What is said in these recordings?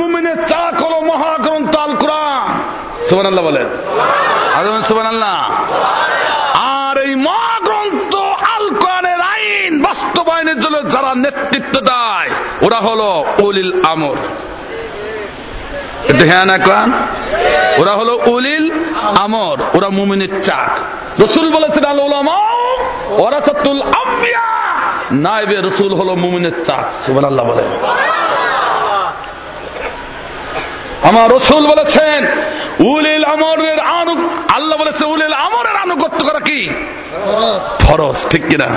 মুমিনের চাক হলো মহাগ্রন্থ আল কোরআন। সুবান আল্লাহ বলেন। সুবান আল্লাহ আর এই মহাগ্রন্থ আল কোরআনের আইন বাস্তবায়নের জন্য যারা নেতৃত্ব দেয়, ওরা হলো উলিল আমর। ধ্যান এখন ওরা হলো উলিল আমর, ওরা মুমিনের চাক। রসুল বলেছেন, আল ওলামা ওরাসাতুল আম্বিয়া। নাইবে রসুল হলো মুমিনের চাক, সুবহানাল্লাহ বলেন। আমার রসুল বলেছেন, উলিল আমরের আনু, আল্লাহ বলেছে, উলিল আমরের আনুগত্য করা কি? ফরজ, ঠিক কিনা?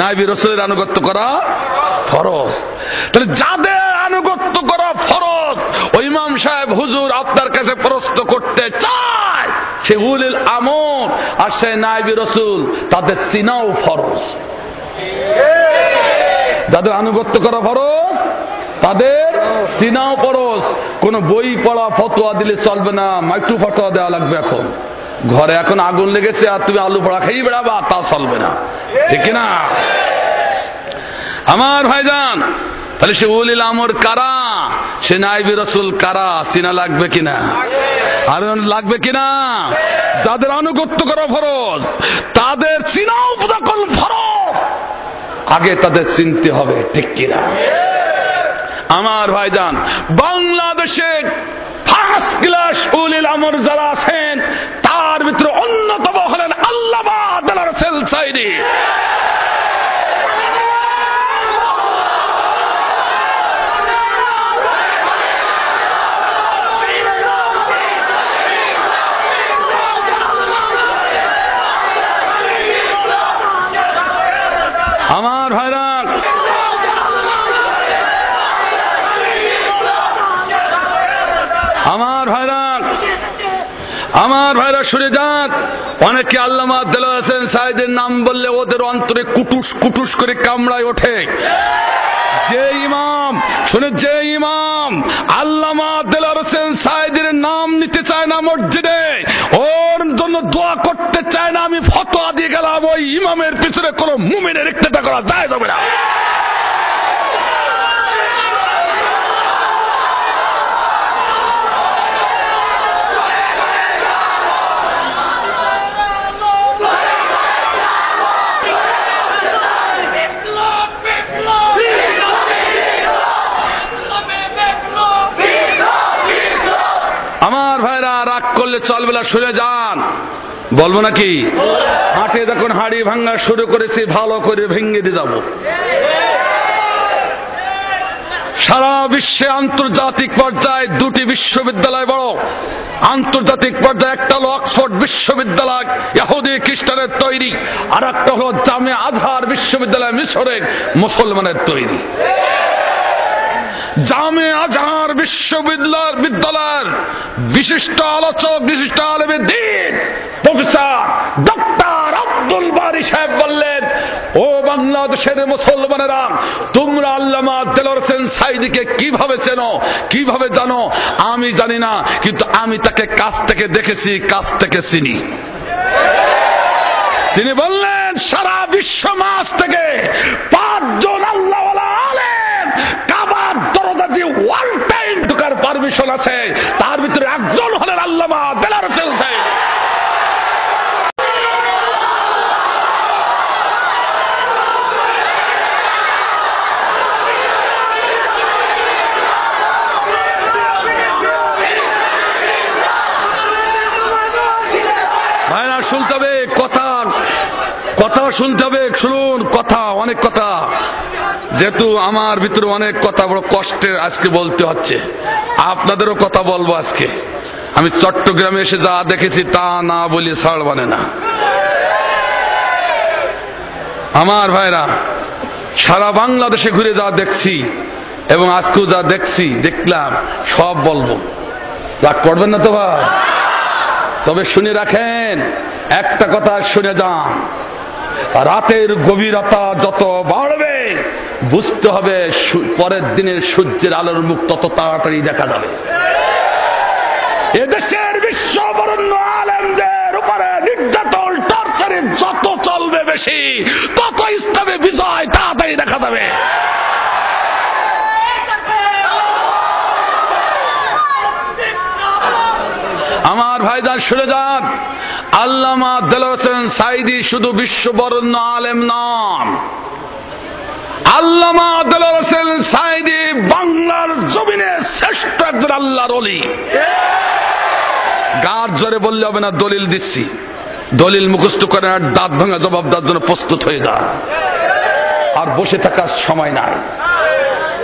নাইবি রসুলের আনুগত্য করা ফরজ। তাহলে যাদের আনুগত্য করা ফরজ ওই ইমাম সাহেব হুজুর আপনার কাছে প্রশ্ন করতে চায়, সে উলিল আমর আর সে নাইবি রসুল, তাদের চিনাও ফরজ। যাদের আনুগত্য করা ফরজ তাদের সিনাও পরশ, কোন বই পড়া, ফতোয়া দিলে চলবে না, মাইক্রো ফতোয়া দেওয়া লাগবে এখন। ঘরে এখন আগুন লেগেছে আর তুমি আলু পড়া খেয়ে বেড়াবা তা চলবে না। ঠিক না আমার ভাইজান, তাহলে সে উলিল আমর কারা? সে নাইবি রসুল কারা? সিনা লাগবে কিনা? আর লাগবে কিনা? যাদের আনুগত্য করা ফরজ, তাদের দখল ফরজ। আগে তাদের চিনতে হবে, ঠিক কিনা? আমার ভাইজান বাংলাদেশের ফার্স্ট ক্লাস উলিল আমর যারা আছেন তার ভিতরে অন্যতম হলেন আল্লাবাদ সেল সাইদি আমার ভাইরা আমার ভাইরা আমার ভাইরা শুনে যান। অনেকে আল্লামা আব্দুল হোসেন সাহেদের নাম বললে ওদের অন্তরে কুটুস কুটুস করে কামড়ায় ওঠে। যে ইমাম, শুনে যে ইমাম, আল্লামা আব্দুল হোসেন সাহেদের নাম নিতে চায় না মসজিদে, ওর জন্য দোয়া করতে চায় না, আমি ফতোয়া দিয়ে গেলাম, ওই ইমামের পিছনে কোনো মুমিনের ইক্তেটা করা যায় যাবে না। আমার ভাইরা রাগ করলে চলবে না সরে যান। বলব নাকি? হাটে যখন হাড়ি ভাঙ্গা শুরু করেছি, ভালো করে ভেঙে দিয়ে যাব। সারা বিশ্বে আন্তর্জাতিক পর্যায়ে দুটি বিশ্ববিদ্যালয় বড়। আন্তর্জাতিক পর্যায়ে একটা হলো অক্সফোর্ড বিশ্ববিদ্যালয়, ইহুদি, খ্রিস্টানের তৈরি। আর একটা হলো জামে আজহার বিশ্ববিদ্যালয় মিশরের মুসলমানের তৈরি। জামে আজহার বিশ্ববিদ্যালয় বিদ্যালয়ের বিশিষ্ট আলোচক, বিশিষ্ট আলমে দিন। প্রফেসর ডক্টর আব্দুল বারি সাহেব বললেন, ও বাংলাদেশের মুসলমানেরা, তোমরা আল্লামা দেলর হোসেন সাইদিকে কীভাবে চেনো, কীভাবে জানো? আমি জানি না, কিন্তু আমি তাকে কাছ থেকে দেখেছি, কাছ থেকে চিনি। তিনি বললেন, সারা বিশ্ব মাস থেকে পাঁচজন আল্লাহ দরজা ওয়ান টাইম ঢুকার পারমিশন আছে, তার ভিতরে একজন হলেন আল্লামা দেলার হোসেন শুনতে হবে, কথা কথা শুনতে হবে, শুনুন, কথা, অনেক কথা। যেহেতু আমার ভিতরে অনেক কথা বড় কষ্টে আজকে বলতে হচ্ছে। আপনাদেরও কথা বলব আজকে। আমি চট্টগ্রামে এসে যা দেখেছি তা না বলি ছাড় মানে না। আমার ভাইরা, সারা বাংলাদেশে ঘুরে যা দেখছি এবং আজকেও যা দেখছি, দেখলাম, সব বলব। রাগ করবেন না তো ভাই? তবে শুনে রাখেন, একটা কথা শুনে যান। রাতের গভীরতা যত বাড়বে, বুঝতে হবে পরের দিনের সূর্যের আলোর মুখ তত তাড়াতাড়ি দেখা যাবে। এদেশের বিশ্ব বরণ্য আলেমদের উপরে নির্যাতন, টার্চারি যত চলবে বেশি, তত ইসলামে বিজয় তাড়াতাড়ি দেখা যাবে। আমার ভাইদার সরে যান। আল্লামা দেল হোসেন সাইদি শুধু বিশ্ববরণ্য আলেম নন। আল্লামা দেল হোসেন সাইদি বাংলার জমিনে শ্রেষ্ঠ একজন আল্লাহর অলি গার জোরে বললে হবে না, দলিল দিচ্ছি। দলিল মুখস্থ করে আর দাঁত ভাঙা জবাব দেওয়ার জন্য প্রস্তুত হয়ে যান আর বসে থাকার সময় নাই।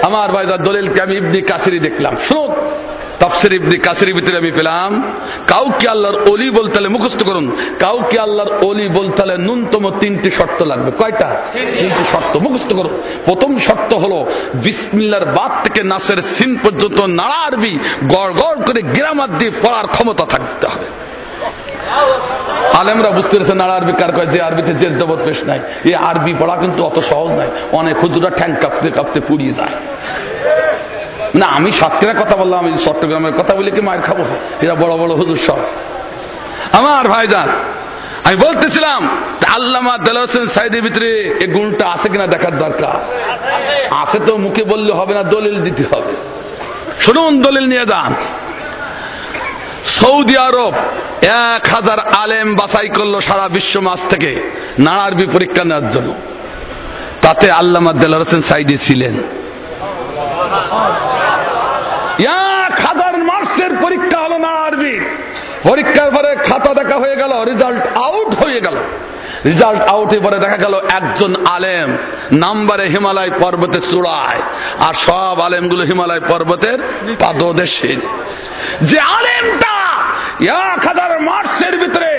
আমার ভাই দলিলকে আমি ইবনি কাসিরি দেখলাম। শুনুন তাফসির ইবনি কাসির ভিতরে আমি পেলাম। কাউকে আল্লাহর অলি বলতে হলে মুখস্থ করুন। কাউকে আল্লাহর অলি বলতে হলে ন্যূনতম তিনটি শর্ত লাগবে। কয়টা? তিনটি শর্ত। মুখস্থ করুন। প্রথম শর্ত হলো, বিসমিল্লার বাদ থেকে নাসের সিন পর্যন্ত নাড়া আরবি, গড় গড় করে গ্রামার দিয়ে পড়ার ক্ষমতা থাকতে হবে। আলেমরা বুঝতে পেরেছে নাড়া আরবি কার কয়? যে আরবিতে জবর পেশ নাই। এই আরবি পড়া কিন্তু অত সহজ নাই। অনেক ঠ্যাং কাঁপতে কাঁপতে পুড়িয়ে যায়। না, আমি সাতক্ষীরা কথা বললাম, আমি চট্টগ্রামের কথা বলে কি মায়ের খাব? এরা বড় বড় হুজুর সব। আমার ভাইজান, আমি বলতেছিলাম আল্লামা দেল হোসেন সাইদের ভিতরে এই গুণটা আছে কিনা দেখার দরকার। আছে তো মুখে বললে হবে না, দলিল দিতে হবে। শুনুন, দলিল নিয়ে যান। সৌদি আরব এক হাজার আলেম বাছাই করল সারা বিশ্ব মাস থেকে নানারবি পরীক্ষা নেওয়ার জন্য। তাতে আল্লামা দেল হোসেন সাইদি ছিলেন। এক হাজার মার্কসের পরীক্ষা হলো না আরবি। পরীক্ষার পরে খাতা দেখা হয়ে গেল রেজাল্ট আউট হয়ে গেল। রেজাল্ট আউটে পরে দেখা গেল একজন আলেম নাম্বারে হিমালয় পর্বতের চূড়ায়, আর সব আলেমগুলো হিমালয় পর্বতের পাদদেশে। যে আলেমটা এক হাজার মার্চের ভিতরে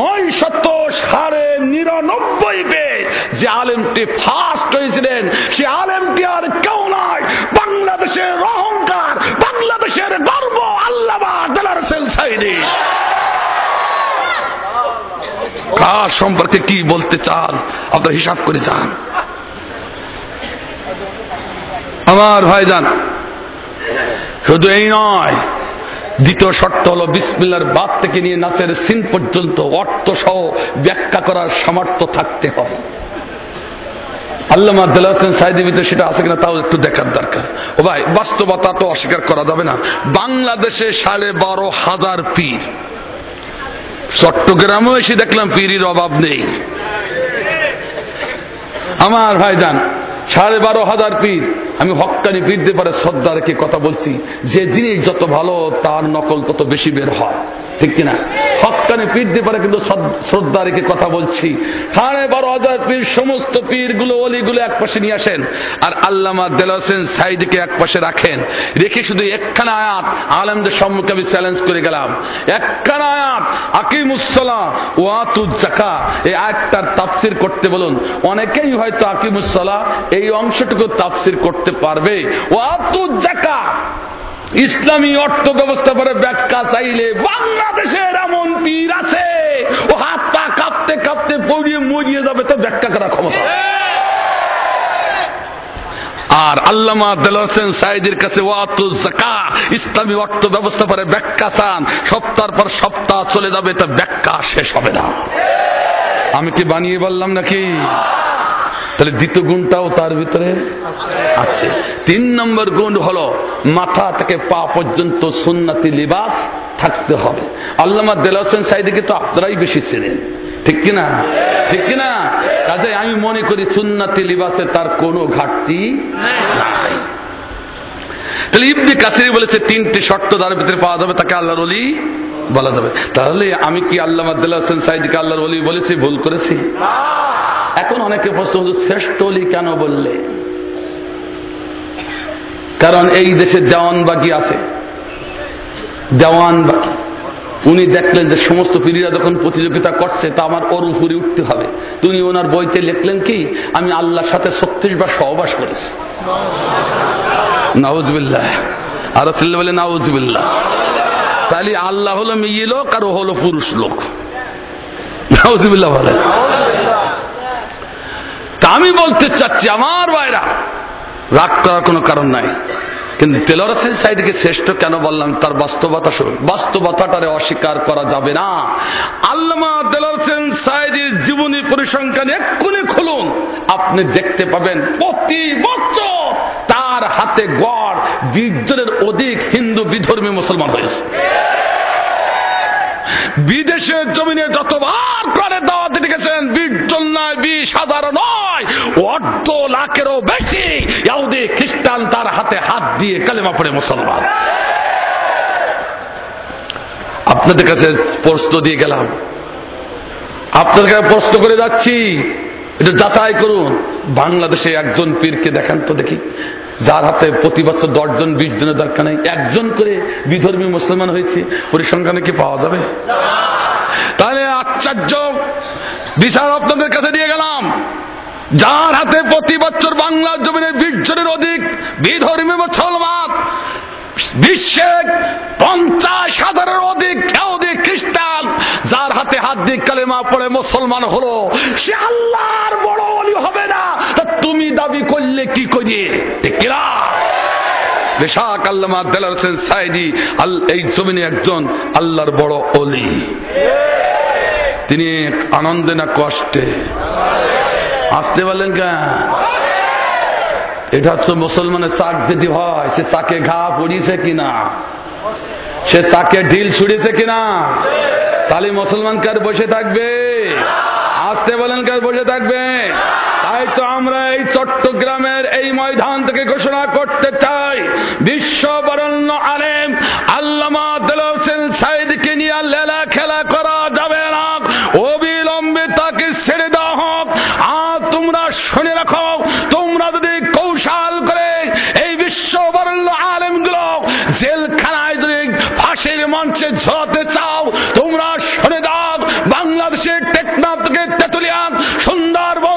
নয় শত সাড়ে নিরানব্বই পেয়ে যে আলেমটি ফার্স্ট হয়েছিলেন, সে আলেমটি আর কেউ কার সম্পর্কে কি বলতে চান? আপনার হিসাব করে যান। আমার ভাইজান, শুধু এই নয়, দ্বিতীয় শর্ত হল বিসমিল্লার বাদ থেকে নিয়ে নাচের সিন পর্যন্ত অর্থ সহ ব্যাখ্যা করার সামর্থ্য থাকতে হবে। আল্লামা দেলা হোসেন সাইদি ভিতরে সেটা আছে কিনা তাও একটু দেখার দরকার। ও ভাই, বাস্তবতা তো অস্বীকার করা যাবে না। বাংলাদেশে সাড়ে বারো হাজার পীর। চট্টগ্রামেও এসে দেখলাম পীরির অভাব নেই। আমার ভাই যান সাড়ে বারো হাজার পীর, আমি হকানি পীরদের পারে শ্রদ্ধা রেখে কথা বলছি। যে জিনিস যত ভালো, তার নকল তত বেশি বের হয়। ঠিক কিনা? হকানি পীরদের পারে কিন্তু শ্রদ্ধা রেখে কথা বলছি। সাড়ে বারো হাজার পীর, সমস্ত পীরগুলো, অলিগুলো এক পাশে নিয়ে আসেন আর আল্লামা দেল হোসেন সাইদকে এক পাশে রাখেন। রেখে শুধু একখানা আয়াত আলমদের সম্মুখে আমি চ্যালেঞ্জ করে গেলাম। একখানা আয়াত আকিমুসলা ওয়াতুজাকা এই আয়াতটার তাফসির করতে বলুন। অনেকেই হয়তো আকিমুসলা এই অংশটুকু তাফসির করতে পারবে। ওয়াতুজাকা ইসলামী অর্থ ব্যবস্থা করে ব্যাখ্যা চাইলে বাংলাদেশের এমন পীর আছে, ও হাত পা কাঁপতে কাঁপতে পড়িয়ে মরিয়ে যাবে, তো ব্যাখ্যা করা ক্ষমতা। আর আল্লামা দেল হোসেন সাইদের কাছে জাকা ইসলামী অর্থ ব্যবস্থা করে ব্যাখ্যা চান সপ্তাহ পর সপ্তাহ চলে যাবে, তা ব্যাখ্যা শেষ হবে না। আমি কি বানিয়ে বললাম নাকি? তাহলে দ্বিতীয় গুণটাও তার ভিতরে আছে। তিন নম্বর গুণ হলো মাথা থেকে পা পর্যন্ত সুন্নাতি লিবাস থাকতে হবে। আল্লামা দেলা হোসেন সাইদিকে তো আপনারাই বেশি চেনেন। ঠিক কিনা? ঠিক কিনা? কাজে আমি মনে করি সুন্নাতি লিবাসে তার কোনো ঘাটতি নাই। তাহলে ইবনে কাসিরি বলেছে, তিনটি শর্ত তার ভিতরে পাওয়া যাবে, তাকে আল্লাহর অলি বলা যাবে। তাহলে আমি কি আল্লাহ আব্দুল্লাহ হোসেন সাইদিকে আল্লাহর অলি বলেছি, ভুল করেছি? এখন অনেকে প্রশ্ন শ্রেষ্ঠ অলি কেন বললে? কারণ এই দেশে দেওয়ানবাগি আছে। দেওয়ানবাগি উনি দেখলেন যে সমস্ত পিড়িরা যখন প্রতিযোগিতা করছে, তা আমার ওর উপরে উঠতে হবে। তিনি ওনার বইতে লিখলেন কি, আমি আল্লাহর সাথে ছত্রিশ বার সহবাস করেছি। নাউজবিল্লাহ। আর বলে, নাউজবিল্লাহ। তাহলে আল্লাহ হলো মেয়ে লোক আর ও হলো পুরুষ লোক। নাউজবিল্লাহ বলে তা আমি বলতে চাচ্ছি, আমার ভাইরা। রাগ করার কোনো কারণ নাই। কিন্তু তেলরসের সাইডকে শ্রেষ্ঠ কেন বললাম, তার বাস্তবতা শুরু বাস্তবতাটারে অস্বীকার করা যাবে না। আল্লামা তেলরসেন সাইদের জীবনী পরিসংখ্যান এক্ষুনি খুলুন। আপনি দেখতে পাবেন, প্রতি বছর তার হাতে গড় বিশ অধিক হিন্দু বিধর্মী মুসলমান হয়েছে বিদেশের জমিনে যতবার করে দাওয়াত দিতে গেছেন, বিশ নয়, বিশ হাজার নয়, অর্ধ লাখেরও বেশি ইয়াহুদি খ্রিস্টান তার হাতে হাত দিয়ে কালেমা পড়ে মুসলমান। আপনাদের কাছে প্রশ্ন দিয়ে গেলাম। আপনাদের কাছে প্রশ্ন করে যাচ্ছি, এটা যাচাই করুন। বাংলাদেশে একজন পীরকে দেখান তো দেখি। যার হাতে প্রতি বছর দশজন বিশ জনের দরকার নেই। একজন করে বিধর্মী মুসলমান হয়েছে, পরিসংখ্যানে কি পাওয়া যাবে? তাহলে আশ্চর্য! বিচার আপনাদের কাছে দিয়ে গেলাম। যার হাতে প্রতি বছর বাংলার জমিনে বিশ জনের অধিক বিধর্মী মুসলমান বিশ্বের পঞ্চাশ হাজারের অধিক অধিক খ্রিস্টান, যার হাতে হাত দিয়ে কালেমা পড়ে মুসলমান হলো, সে আল্লাহর বড় অলি হবে না। দাবি করলে কি করিয়ে আল্লামা দেলার হোসেন সাইদি এই জমিনে একজন আল্লাহর বড় অলি তিনি আনন্দে না কষ্টে? আসতে পারলেন কেন? এটা হচ্ছে মুসলমানের চাক যদি হয়, সে চাকে ঘা পড়িয়েছে কিনা? সে তাকে ঢিল ছুড়েছে কিনা? তাহলে মুসলমান কার বসে থাকবে? আসতে বলেন কার বসে থাকবে তাই তো আমরা এই চট্টগ্রামের এই ময়দান থেকে করতে চাই। বিশ্ব বরণ্য আলেম আল্লামা দিল সাইদকে নিয়ে লেলা খেলা করা যাবে না। অবিলম্বে তাকে ছেড়ে দেওয়া হোক। আর তোমরা শুনে রাখো, তোমরা যদি কৌশল করে এই বিশ্ব বরণ্য আলেমগুলো জেলখানায় যদি ফাঁসির মঞ্চে ঝরাতে চাও, তোমরা শুনে দাও। বাংলাদেশের টেকনাফ থেকে তেতুলিয়া সুন্দরবন